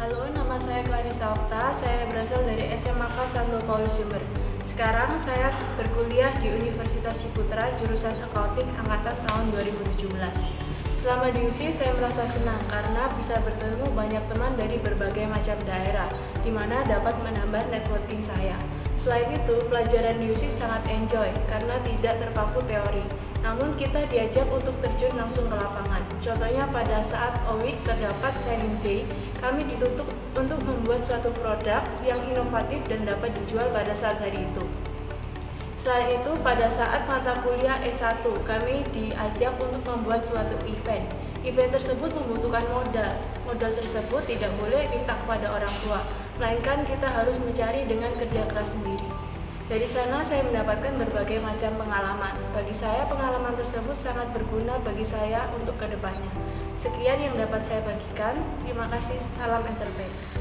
Halo, nama saya Clarissa Okta. Saya berasal dari SMAK Santo Paulus Jember. Sekarang saya berkuliah di Universitas Ciputra jurusan Accounting angkatan tahun 2017. Selama di USI saya merasa senang karena bisa bertemu banyak teman dari berbagai macam daerah, di mana dapat menambah networking saya. Selain itu, pelajaran USI sangat enjoy karena tidak terpaku teori, namun kita diajak untuk terjun langsung ke lapangan. Contohnya pada saat OWIC terdapat signing day, kami dituntut untuk membuat suatu produk yang inovatif dan dapat dijual pada saat hari itu. Selain itu, pada saat mata kuliah S1, kami diajak untuk membuat suatu event. Event tersebut membutuhkan modal. Modal tersebut tidak boleh minta kepada orang tua, melainkan kita harus mencari dengan kerja keras sendiri. Dari sana saya mendapatkan berbagai macam pengalaman. Bagi saya pengalaman tersebut sangat berguna bagi saya untuk ke depannya. Sekian yang dapat saya bagikan. Terima kasih. Salam Enterprise.